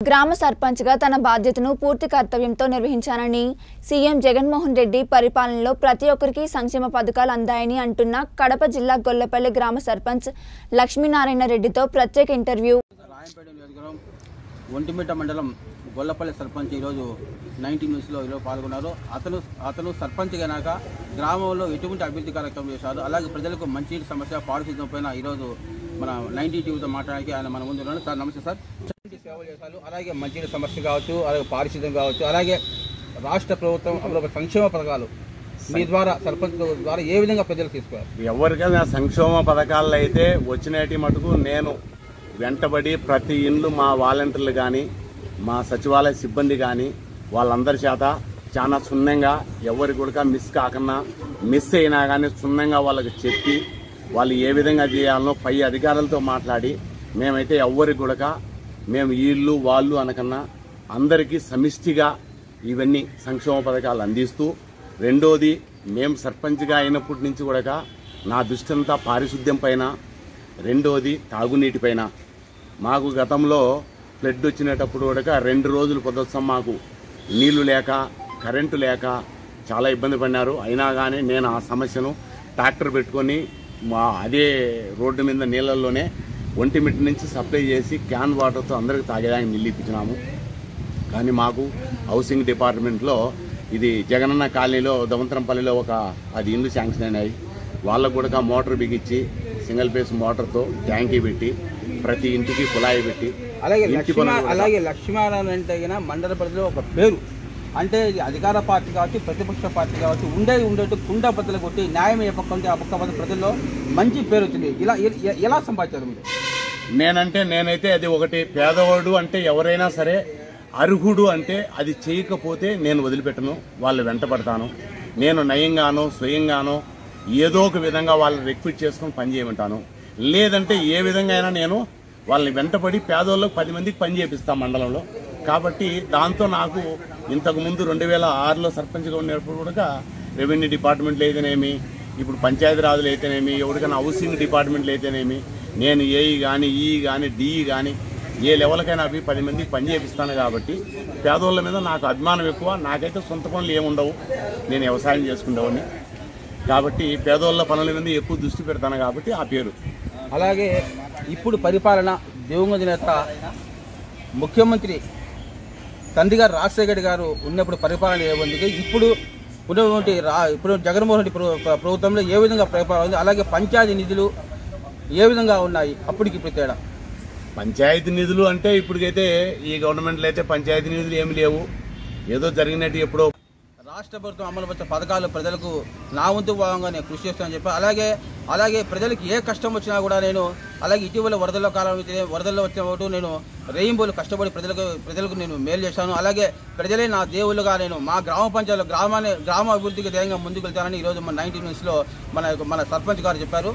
గ్రామ సర్పంచ్గా తన బాధ్యతను పూర్తి కర్తవ్యంతో నిర్వహించానని సీఎం జగన్మోహన్ రెడ్డి పరిపాలనలో ప్రతి ఒక్కరికి సంక్షేమ పథకాలు అందాయని అంటున్న కడప జిల్లా గొల్లపల్లి గ్రామ సర్పంచ్ లక్ష్మీనారాయణ రెడ్డితో ప్రత్యేక ఇంటర్వ్యూ. ఒంటిమిట ఒంటిమిట్ట మండలం గొల్లపల్లి సర్పంచ్ ఈరోజు నైన్టీ న్యూస్లో ఈరోజు పాల్గొన్నారు. అతను అతను సర్పంచ్ అయినాక గ్రామంలో ఎటువంటి అభివృద్ధి కార్యక్రమం చేశారు అలాగే ప్రజలకు మంచి సమస్య పారిశుద్ధ్యం పైన ఈరోజు మన నైన్టీ టీవీతో మాట్లాడడానికి ఆయన మన ముందు సార్ నమస్తే సార్. సేవలు చేశారు అలాగే మంచి సమస్య కావచ్చు అలాగే పారిశుద్ధ్యం కావచ్చు అలాగే రాష్ట్ర ప్రభుత్వం అమలు సంక్షేమ పథకాలు మీ ద్వారా సర్పంచ్ ద్వారా ఏ విధంగా ప్రజలు తీసుకున్నారు ఎవరికైనా సంక్షేమ పథకాల్లో అయితే వచ్చినటి మటుకు నేను వెంటబడి ప్రతి ఇండ్లు మా వాలంటీర్లు కానీ మా సచివాలయ సిబ్బంది కానీ వాళ్ళందరి చేత చాలా సున్నంగా ఎవరి కూడా మిస్ కాకుండా మిస్ అయినా కానీ సున్నంగా వాళ్ళకి చెప్పి వాళ్ళు ఏ విధంగా చేయాలనో పై అధికారులతో మాట్లాడి మేమైతే ఎవరి కూడా మేము వీళ్ళు వాళ్ళు అనకన్నా అందరికీ సమిష్టిగా ఇవన్నీ సంక్షేమ పథకాలు అందిస్తూ రెండోది మేము సర్పంచ్గా అయినప్పటి నుంచి కూడా నా దృష్టంతా పారిశుద్ధ్యం పైన రెండోది తాగునీటి పైన. మాకు గతంలో ఫ్లడ్ వచ్చినప్పుడు కూడా రెండు రోజులు పొద్దుసం మాకు. నీళ్ళు లేక కరెంటు లేక చాలా ఇబ్బంది పడినారు. అయినా కానీ నేను ఆ సమస్యను ట్రాక్టర్ పెట్టుకొని మా అదే రోడ్డు మీద నీళ్ళల్లోనే ఒంటిమిట్టి నుంచి సప్లై చేసి క్యాన్ వాటర్తో అందరికి తాగేదానికి నీళ్ళు ఇప్పించినాము. కానీ మాకు హౌసింగ్ డిపార్ట్మెంట్లో ఇది జగనన్న కాలనీలో దవంతరంపల్లిలో ఒక అది ఇల్లు శాంక్షన్ అయినాయి. వాళ్ళకు కూడా మోటార్ బిగించి సింగిల్ ఫేస్ మోటార్తో ట్యాంకీ పెట్టి ప్రతి ఇంటికి కుళాయి పెట్టి అలాగే అలాగే లక్ష్మీనారాయణ అంటే మండల పరిధిలో ఒక పేరు. అంటే అధికార పార్టీ కావచ్చు ప్రతిపక్ష పార్టీ కావచ్చు ఉండేది ఉండేట్టు కుండ బద్దలు కొట్టి న్యాయం ఏ పక్క ఉంది ఆ పక్క ప్రజల్లో మంచి పేరు వచ్చింది. ఇలా ఎలా సంపాదించారు మీరు? నేనంటే నేనైతే అది ఒకటి పేదవాడు అంటే ఎవరైనా సరే అర్హుడు అంటే అది చేయకపోతే నేను వదిలిపెట్టను వాళ్ళు వెంటపడతాను. నేను నయంగానో స్వయంగానో ఏదో ఒక విధంగా వాళ్ళని రిక్వెస్ట్ చేసుకొని పనిచేయమంటాను లేదంటే ఏ విధంగా అయినా నేను వాళ్ళని వెంటపడి పేదోళ్ళకి పది మందికి పని చేపిస్తాను మండలంలో. కాబట్టి దాంతో నాకు ఇంతకుముందు రెండు వేల ఆరులో సర్పంచ్గా ఉన్నప్పుడు కూడా రెవెన్యూ డిపార్ట్మెంట్లు అయితేనేమి ఇప్పుడు పంచాయతీ రాజులు అయితేనేమి ఎవరికైనా హౌసింగ్ డిపార్ట్మెంట్లు అయితేనేమి నేను ఏఈ కానీ ఈ కానీ డిఈ కానీ ఏ లెవెల్కైనా అవి పది మందికి పని చేపిస్తాను కాబట్టి పేదోళ్ళ మీద నాకు అభిమానం ఎక్కువ నాకైతే సొంత పనులు ఏముండవు. నేను వ్యవసాయం చేసుకునేవాడిని. కాబట్టి పేదోళ్ళ పనుల మీద ఎక్కువ దృష్టి పెడతాను కాబట్టి ఆ పేరు. అలాగే ఇప్పుడు పరిపాలన దివంగత నేత ముఖ్యమంత్రి తండ్రి గారు రాజశేఖర్ గారు ఉన్నప్పుడు పరిపాలన ఏముంది ఇప్పుడు ఉన్నటువంటి రా ఇప్పుడు జగన్మోహన్ రెడ్డి ప్రభుత్వంలో ఏ విధంగా పరిపాలన ఉంది అలాగే పంచాయతీ నిధులు ఏ విధంగా ఉన్నాయి అప్పటికి ఇప్పుడు తేడా? పంచాయతీ నిధులు అంటే ఇప్పటికైతే ఈ గవర్నమెంట్లో అయితే పంచాయతీ నిధులు ఏమి లేవు. ఏదో జరిగినట్టు ఎప్పుడో రాష్ట్ర ప్రభుత్వం అమలు పరిచే పథకాలు ప్రజలకు నా వంతు భాగంగా నేను కృషి చేస్తానని చెప్పి అలాగే అలాగే ప్రజలకు ఏ కష్టం వచ్చినా కూడా నేను అలాగే ఇటీవల వరదల కాలం అయితే వరదల్లో వచ్చినప్పుడు నేను రెయింబోలు కష్టపడి ప్రజలకు ప్రజలకు నేను మేలు చేశాను. అలాగే ప్రజలే నా దేవుళ్ళుగా నేను మా గ్రామ పంచాయతీలో గ్రామాన్ని గ్రామ అభివృద్ధికి ధ్యేయంగా ముందుకు వెళ్తానని ఈరోజు మన నైన్టీ న్యూస్లో మన మన సర్పంచ్ గారు చెప్పారు.